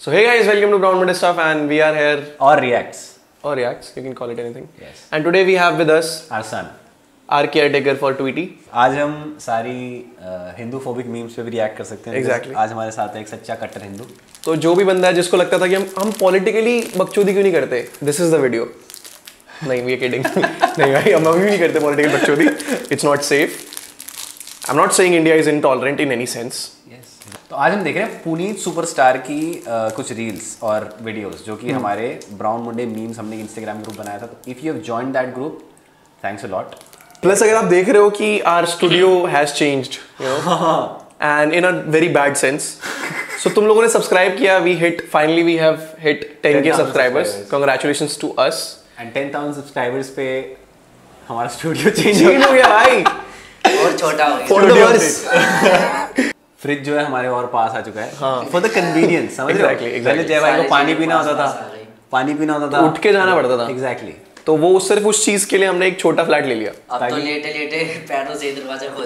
So hey guys, welcome to Brown Monday Stuff, and we are here or reacts or reacts. You can call it anything. Yes. And today we have with us our son our caretaker for Tweety. आज हम सारी Hindu phobic memes पे भी react कर सकते हैं Exactly. आज हमारे साथ है एक सच्चा कट्टर हिंदू तो जो भी बंदा है जिसको लगता था कि हम हम पॉलिटिकली बकचोदी क्यों नहीं करते दिस इज़ द वीडियो नहीं वी किडिंग नहीं भाई हम अभी भी नहीं करते पॉलिटिकल बकचोदी it's not safe I am not saying India is intolerant in any sense तो आज हम देख रहे हैं पुनीत सुपरस्टार की uh, कुछ रील्स और वीडियोस जो कि हमारे ब्राउन मुंडे मीम्स हमने इंस्टाग्राम ग्रुप बनाया था। तो if you have join that group thanks a lot plus अगर आप देख रहे हो कि our studio has changed you know and in a very bad sense so तुम लोगों ने सब्सक्राइब किया we hit finally we have hit 10k 10,000 subscribers subscribers. Congratulations to us and 10000 subscribers पे हमारा स्टूडियो चेंज हो गया भाई। और छोटा हो गया। फ्रिज जो है हमारे और पास आ चुका है। फॉर द कन्वीनियंस समझ रहे हो? Exactly, exactly. पहले जय भाई को पानी पीना होता था पानी पीना होता था। उठ के जाना पड़ता था। एग्जैक्टली तो वो सिर्फ़ उस चीज़ के लिए हमने एक छोटा फ्लैट ले लिया। अब तो लेटे लेटे पैरों से दरवाज़ा खोल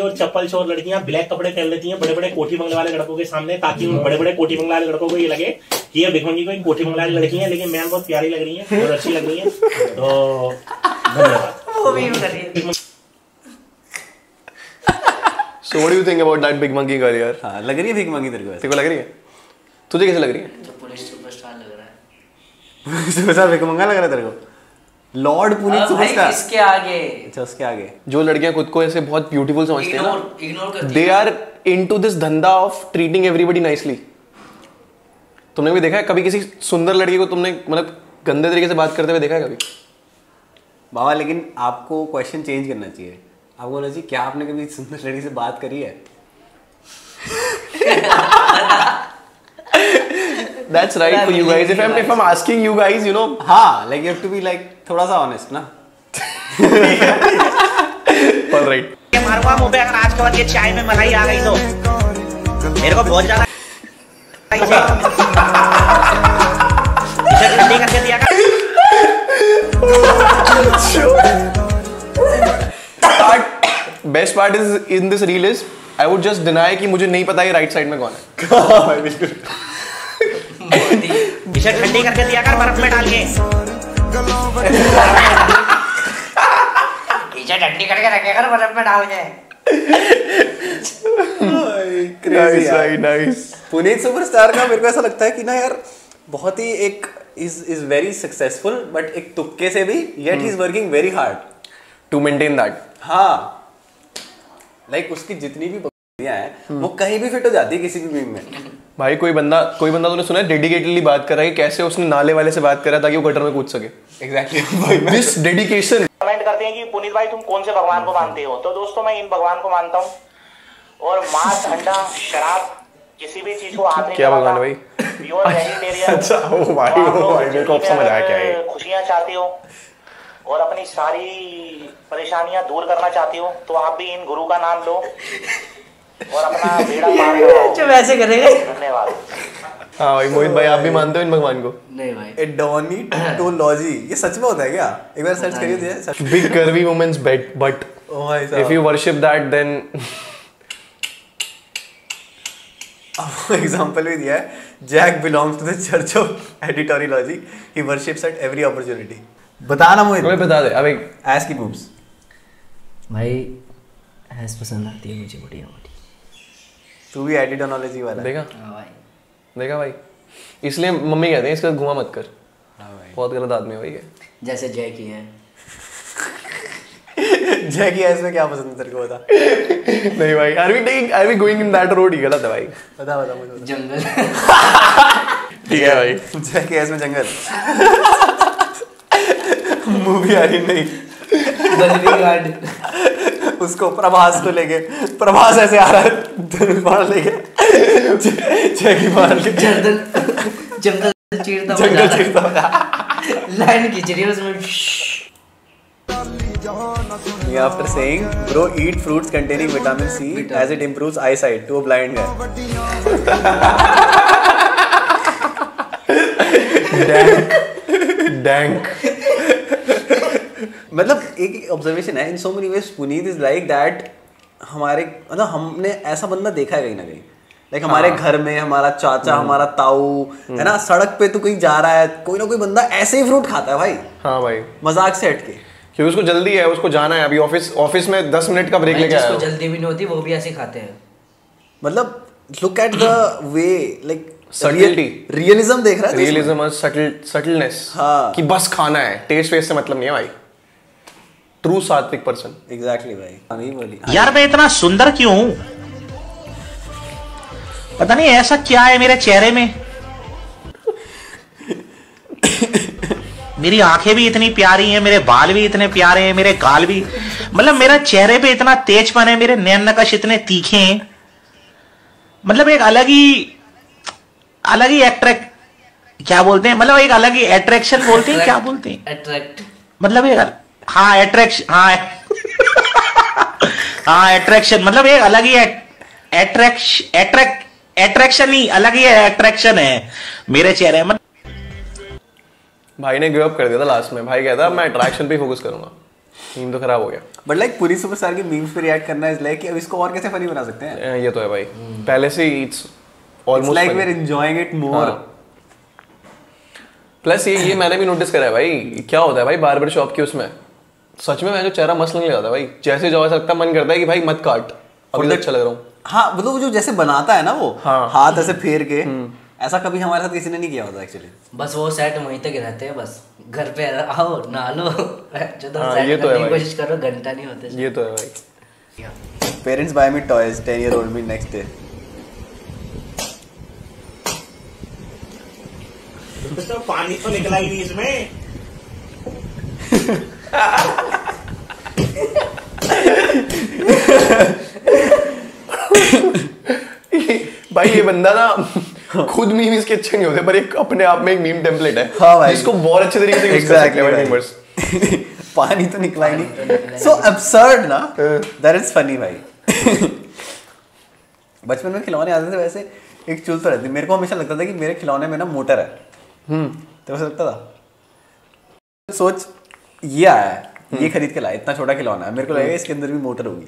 और चप्पल चोर लड़कियाँ ब्लैक कपड़े पहन लेती हैं बड़े बड़े कोठी बंगले वाले लड़कों के सामने ताकि उन बड़े बड़े कोठी बंगले वाले लड़कों को ये लगे कि ये भिखमंगी कोई कोठी बंगले वाली लड़की है लेकिन मैम बहुत प्यारी लग रही है बहुत अच्छी लग रही है। तो धन्यवाद। वो भी कर रही है। So what do you think about that big monkey girl यार हाँ लग रही है भीख मांगी तेरे को तेरे को लग रही है? तुझे कैसे लग रही है? तो पुलिस सुपरस्टार लग रहा है। सुपरस्टार भीख मंगा लग रहा है तेरे को? लॉर्ड पुनीत सुपरस्टार इसके आगे। अच्छा उसके आगे। जो लड़कियाँ खुद को ऐसे बहुत ब्यूटीफुल समझती हैं ना इग्नोर इग्नोर करती दे आर इनटू दिस धंधा ऑफ़ ट्रीटिंग एवरीबडी नाइसली तुमने भी देखा है? कभी किसी सुंदर लड़की को तुमने मतलब गंदे तरीके से बात करते हुए देखा है कभी? बाबा लेकिन आपको क्वेश्चन चेंज करना चाहिए। आपको बोलना क्या आपने कभी सुंदर लड़की से बात करी है? That's right for you guys if I am if I am asking you guys हाँ like you have to be like थोड़ा सा ऑनेस्ट ना? ऑलराइट ये मारूँगा मुँह अगर आज के बाद ये चाय में मलाई आ गई तो मेरे को बहुत ज़्यादा इसे ठंडी करके दिया कर। Best part is in this reel is I would just deny कि मुझे नहीं पता ये राइट साइड में कौन है। इसे ठंडी करके दिया कर बर्फ़ में डाल के। इसे ठंडी करके रखे कर बर्फ़ में डाल के। नाइस नाइस पुनीत सुपरस्टार का मेरे को ऐसा लगता है कि ना यार बहुत ही एक is is very successful but एक तुक्के से भी yet he is working very hard to maintain that हाँ। लाइक उसकी जितनी भी बकरियाँ हैं वो कहीं भी फिट हो जाती है किसी भी मीम में। भाई कोई बंदा कोई बंदा तूने सुना है डेडिकेटेडली बात कर रहा है कि कैसे उसने नाले वाले से बात करा ताकि वो गटर में कूद सके? एग्जैक्टली दिस डेडिकेशन कमेंट करते हैं कि पुनीत भाई तुम कौन से भगवान को मानते हो? तो दोस्तों मैं इन भगवान को मानता हूँ। और मांस अंडा शराब किसी भी चीज़ को हाथ नहीं क्या भगवान भाई? प्योर वेजिटेरियन अच्छा, ओ भाई, ओ भाई, मेरे को समझ आया क्या है खुशियाँ चाहते हो। और अपनी सारी परेशानियाँ दूर करना चाहती हो तो आप भी इन गुरु का नाम लो और अपना बेड़ा पार करो जो वैसे करेंगे। धन्यवाद। हाँ भाई मोहित भाई आप भी मानते हो इन भगवान को? नहीं भाई। एडोनीटोलॉजी ये सच में होता है क्या? एक बार सर्च करिए big curvy women's bet but if you worship that then example भी दिया है। Jack belongs to the church of editoriology he worships at every opportunity बता ना हमें बता दे अब। एक एस की बूब्स भाई हैस पसंद आती है मुझे बढ़िया बढ़िया। तू भी एडिटोरियोलॉजी वाला देखा? हाँ भाई। देखा भाई? इसलिए मम्मी कहते हैं इसका घुमा मत कर। हाँ भाई। बहुत गलत आदमी है भाई ये। जैसे जय की है। जैक की एस में क्या पसंद है तेरे को बता? नहीं भाई are we taking are we going in that road ही गलत है भाई। बता बता मुझे जंगल। ठीक है भाई। जैक की एस में जंगल। मूवी आ रही नहीं उसको प्रभास को लेके प्रभास ऐसे आ रहा है धनुष बाण लेके। जय की मार के जंगल जंगल चीरता हुआ जंगल चीरता है। लाइन खींच रही है उसमें। After saying, bro, eat fruits containing vitamin C as it improves eyesight. To a blind guy. डैंक मतलब एक ऑब्जर्वेशन है in so many ways Puneet is like that हमारे मतलब हमने ऐसा बंदा देखा है कहीं ना कहीं। लाइक हमारे घर में हमारा चाचा हमारा ताऊ है ना? सड़क पे तो कहीं जा रहा है कोई ना कोई बंदा ऐसे ही फ्रूट खाता है भाई। हाँ भाई। मज़ाक से हट के क्योंकि उसको जल्दी है उसको जाना है। अभी ऑफ़िस ऑफ़िस में दस मिनट का ब्रेक लेके आया जल्दी भी नहीं होती वो भी ऐसे खाते हैं। मतलब look at the way like Subtlety. Realism देख रहा है रियलिज्म और सटल सटलनेस हाँ। कि बस खाना है। टेस्ट वेस्ट से मतलब नहीं है भाई। ट्रू सात्विक पर्सन एग्जैक्टली भाई. हाँ, नहीं बोली. यार मैं इतना सुंदर क्यों हूँ? पता नहीं ऐसा क्या है मेरे चेहरे में? मेरी आँखें भी इतनी प्यारी हैं मेरे बाल भी इतने प्यारे हैं मेरे गाल भी। मतलब मेरा चेहरे पे इतना तेजपन है मेरे नैन नकश इतने तीखे हैं। मतलब एक अलग ही अलग ही एट्रैक्ट क्या बोलते हैं? मतलब एक अलग ही अट्रैक्शन बोलते हैं क्या बोलते हैं? अट्रैक्ट मतलब एक हाँ अट्रैक्शन हाँ हाँ अट्रैक्शन मतलब एक अलग ही अट्रैक्शन अट्रैक्ट अट्रैक्शन ही अलग ही अट्रैक्शन है मेरे चेहरे में। भाई ने गिव अप कर दिया था लास्ट में। भाई कहता मैं अट्रैक्शन पे फोकस करूँगा। टीम तो खराब हो गया। बट लाइक पूरी सुपरस्टार की मीम्स पे रिएक्ट करना इज़ लाइक अब इसको और कैसे फनी बना सकते हैं? ये तो है भाई। पहले से it's it's almost like we are enjoying it more plus ये ये मैंने भी नोटिस करा है भाई क्या होता है भाई बार्बर शॉप के उसमें। सच में मैं जो चेहरा मस्त लगने लगा था भाई। जैसे जाओ ऐसा लगता है मन करता है कि भाई मत काट। अभी तो अच्छा लग रहा हूँ। हाँ मतलब वो जो जैसे बनाता है ना वो हाँ। हाथ ऐसे फेर के ऐसा कभी हमारे साथ किसी ने नहीं किया होता एक्चुअली बस वो सेट वहीं तक रहते हैं बस। घर पे आओ नहा लो जो तो हाँ, ये तो है करने की भाई। कोशिश करो घंटा नहीं होते ये तो है भाई। Parents buy me toys 10 year old me next day पानी तो निकला ही नहीं इसमें। भाई ये बंदा ना खुद मीम इसके अच्छे नहीं होते पर एक अपने आप में एक मीम टेम्पलेट है हाँ भाई। जिसको बहुत अच्छे तरीके से यूज़ कर सकते हैं भाई पानी तो निकला ही नहीं। सो absurd ना? दैट इज़ फनी भाई। बचपन में खिलौने आते थे वैसे एक चुल तो रहती। मेरे को हमेशा लगता था कि मेरे खिलौने में ना मोटर है। तो वैसे लगता था। सोच ये आया है। ये खरीद के लाया इतना छोटा खिलौना है। मेरे को लगेगा इसके अंदर भी मोटर होगी।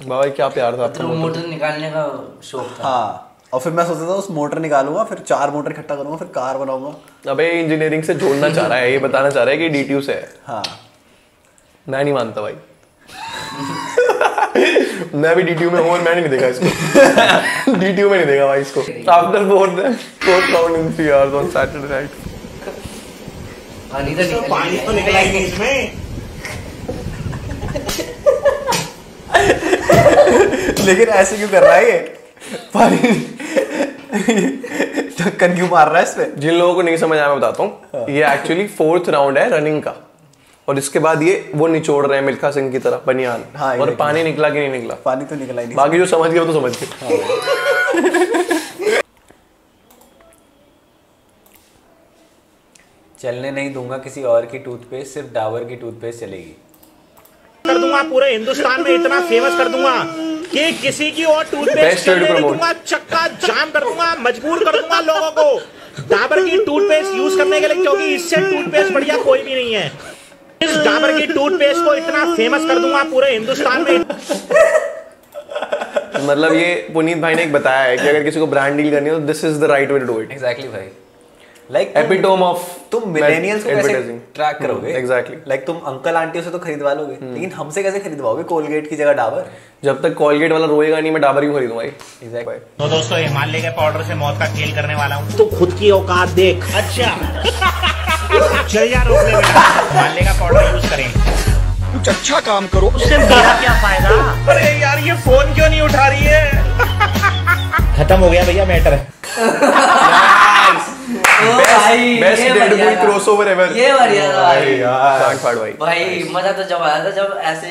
भाई क्या प्यार था तो मोटर? निकालने का शौक था। हाँ और फिर मैं सोचता था उस मोटर निकालूँगा फिर चार मोटर इकट्ठा करूँगा फिर कार बनाऊँगा। अबे इंजीनियरिंग से जोड़ना चाह रहा है ये बताना चाह रहा है कि डीटीयू से है। हाँ। मैं नहीं मानता भाई। मैं भी डीटीयू में हूँ और मैंने नहीं देखा इसको। डीटीयू में नहीं देखा भाई इसको। After fourth fourth round in three hours on Saturday night पानी तो निकल पानी तो निकला ही नहीं इसमें। लेकिन ऐसे क्यों कर रहा है ये? पानी ढक्कन क्यों मार रहा है इस पे? जिन लोगों को नहीं समझ आया मैं बताता हूँ। ये एक्चुअली फोर्थ राउंड है रनिंग का। और इसके बाद ये वो निचोड़ रहे हैं मिल्खा सिंह की तरह बनियान हाँ, और पानी निकला कि नहीं निकला? पानी तो निकला ही नहीं। बाकी जो समझ गया वो तो समझ गया। चलने नहीं दूँगा किसी और की टूथपेस्ट सिर्फ़ डाबर की टूथपेस्ट चलेगी। कर दूँगा पूरे हिंदुस्तान में इतना फ़ेमस कर दूँगा कि किसी की और टूथपेस्ट चलने नहीं दूँगा चक्का जाम कर दूँगा मजबूर कर दूँगा लोगों को। डाबर की टूथपेस्ट यूज़ करने के लिए क्योंकि इससे टूथपेस्ट बढ़िया कोई भी नहीं है। इस डाबर की टूथपेस्ट को इतना फ़ेमस कर दूँगा पूरे हिंदुस्तान में। मतलब ये पुनीत भाई ने एक बताया है कि अगर किसी को ब्रांड डील करनी हो तो this is the right way to do it exactly भाई। लाइक एपिटोम ऑफ़ तुम मिलेनियल्स को कैसे ट्रैक करोगे? एग्जैक्टली लाइक तुम अंकल आंटियों से तो खरीदवा लोगे लेकिन हमसे कैसे खरीदवाओगे? कोलगेट की जगह डाबर। जब तक कॉलगेट वाला रोएगा नहीं मैं डाबर क्यों खरीदूं भाई? एग्जैक्टली तो दोस्तों हिमालय के पाउडर से मौत का खेल करने वाला हूँ। तो खुद की औकात देख। अच्छा। चल हिमालय का पाउडर यूज़ करें कुछ अच्छा काम करो उससे मेरा क्या फ़ायदा? अरे यार ये फ़ोन क्यों नहीं उठा रही है? खत्म हो गया भैया मैटर। बेस्ट ये डेडपुल क्रॉसओवर एवर ये बढ़िया था भाई। फाड़ फाड़ भाई। भाई मज़ा तो जब आया था जब ऐसे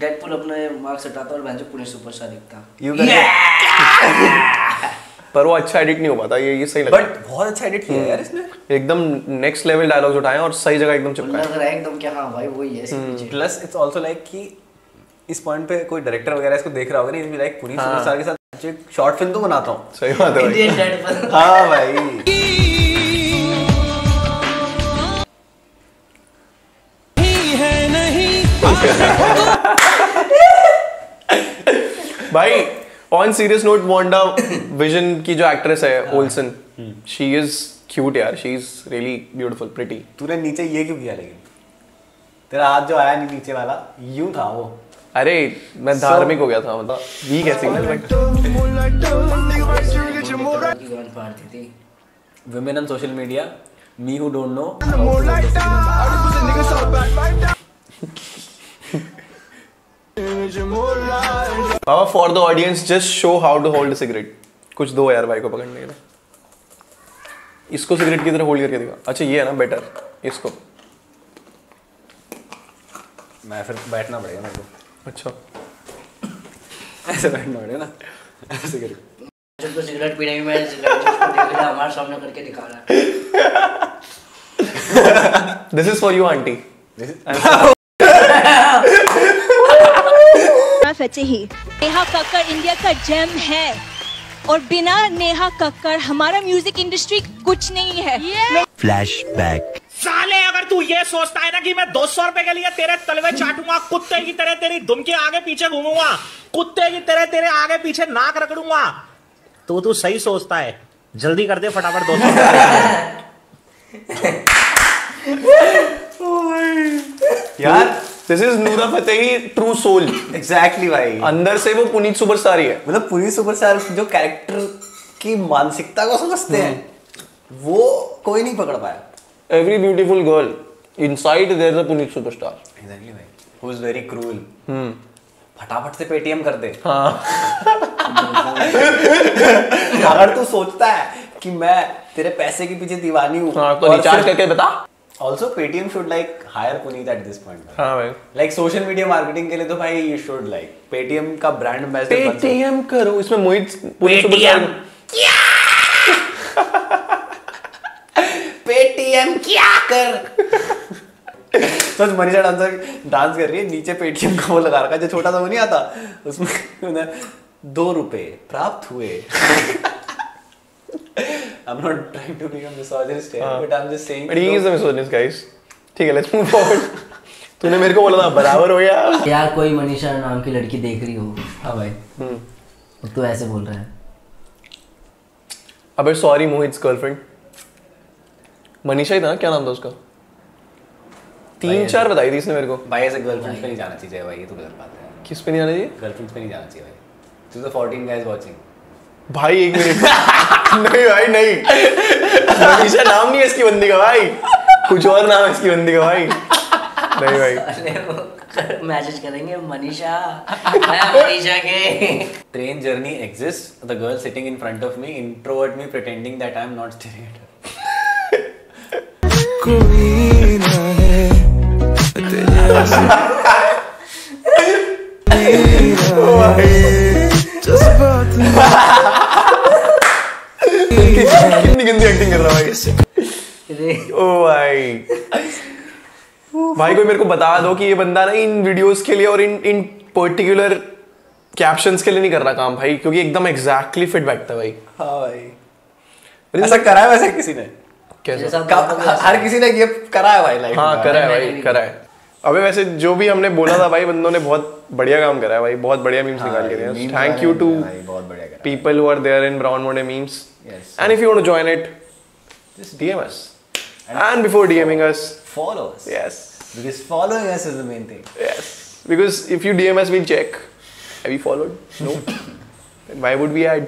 डेडपुल अपने मार्क्स हटाता और बेंचो पूरे सुपरस्टार दिखता। यू पर वो अच्छा एडिट नहीं हो पाता ये ये सही लगा बट बहुत अच्छा एडिट किया यार इसने। एकदम नेक्स्ट लेवल डायलॉग्स उठाए और सही जगह एकदम चिपका लग रहा है एकदम क्या हाँ भाई वही है इसके पीछे। प्लस इट्स आल्सो लाइक कि इस पॉइंट पे कोई डायरेक्टर वगैरह इसको देख रहा होगा नहीं लाइक पूरी हाँ। सुपरस्टार के साथ एक शॉर्ट फ़िल्म तो बनाता हूँ। सही बात है भाई। इंडियन डेडपुल हाँ भाई। भाई on serious note Wanda Vision की जो एक्ट्रेस है ओल्सन शी इज़ क्यूट यार she is really beautiful pretty तूने नीचे ये क्यों किया लेकिन तेरा हाथ जो आया नहीं नीचे वाला यूँ था वो अरे मैं धार्मिक हो गया था मतलब वीक है सिग्नल भाई की गान फाड़ती थी women on social media Baba for the audience just show how to hold cigarette कुछ दो यार भाई को पकड़ने के लिए। इसको सिगरेट की तरह होल्ड करके दिखा? अच्छा ये है ना बेटर इसको। मैं फिर बैठना पड़ेगा मेरे को। अच्छा। ऐसे बैठना पड़ेगा ना। ऐसे करके जब तो सिगरेट पीने में मैं सिगरेट देख रहा हमारे सामने करके दिखा रहा है this is for you aunty Fatehi Neha Kakkar India का जेम है। और बिना नेहा कक्कर हमारा म्यूज़िक इंडस्ट्री कुछ नहीं है। मैं साले अगर तू ये सोचता है ना कि मैं दो सौ रुपए के लिए तेरे तलवे चाटूँगा कुत्ते की तरह तेरी दुम के आगे पीछे घूमूँगा कुत्ते की तरह तेरे आगे पीछे नाक रगड़ूँगा तो तू सही सोचता है। जल्दी कर दे फटाफट दो यार this is Nora Fatehi true soul exactly भाई. अंदर से वो पुनीत सुपरस्टार ही है. मतलब पूरी सुपरस्टार जो कैरेक्टर की मानसिकता को समझते हैं वो कोई नहीं पकड़ पाया. Every beautiful girl inside there is a Puneet superstar. Exactly भाई. हु इज़ वेरी क्रूअल फटाफट से पेटीएम कर दे. हाँ. अगर तू सोचता है कि मैं तेरे पैसे के पीछे दीवानी हूँ हाँ तो रिचार्ज करके बता. Also Paytm should like hire Puneet at this point हाँ भाई। लाइक सोशल मीडिया मार्केटिंग के लिए तो भाई यू शुड लाइक पेटीएम का ब्रांड एम्बेसडर पेटीएम करो इसमें मोहित पेटीएम पेटीएम क्या? कर? तो मनीषा डांसर डांस कर रही है नीचे पेटीएम का वो लगा रखा है जो छोटा सा वो नहीं आता उसमें उन्हें दो रुपए प्राप्त हुए। I'm not trying to be a misogynist here, but I'm just saying. But he is the misogynist guys ठीक है लेट्स मूव फॉरवर्ड तूने मेरे को बोला था बराबर हो गया। यार कोई मनीषा नाम की लड़की देख रही हो। हाँ भाई। हम्म। तो ऐसे बोल रहा है। अबे सॉरी मोहित गर्लफ्रेंड मनीषा ही था ना? क्या नाम था उसका? तीन चार बताई थी इसने मेरे को। भाई ऐसे गर्लफ्रेंड पे नहीं जाना चाहिए भाई ये तो गलत बात है। किस पे नहीं आना चाहिए? गर्लफ्रेंड पे नहीं जाना चाहिए भाई। टू द 14 guys watching भाई एक मिनट। नहीं भाई नहीं। मनीषा नाम है इसकी बंदी का भाई। कुछ और नाम इसकी बंदी का भाई। नहीं भाई। मैसेज करेंगे मनीषा। मनीषा के। Train journey exist the girl sitting in front of me introvert me pretending that I am not staring at कोई गंदी एक्टिंग कर रहा भाई ओ भाई भाई कोई मेरे को बता दो कि ये बंदा ना इन वीडियोस के लिए और इन इन पर्टिकुलर कैप्शंस के लिए नहीं कर रहा काम भाई क्योंकि एकदम एग्जैक्टली फिट बैठता भाई हाँ भाई। ऐसा करा है वैसे किसी ने? कैसे? हर किसी ने ये करा है भाई लाइफ हाँ करा है भाई करा है। अभी वैसे जो भी हमने बोला था भाई बंदों ने बहुत बढ़िया काम करा है भाई बहुत बढ़िया मीम्स निकाल के thank you to people who are there in brown mode memes and if you want to join it just DM us and before DMing us follow us yes because following us is the main thing yes because if you DM us we check have you followed no why would we add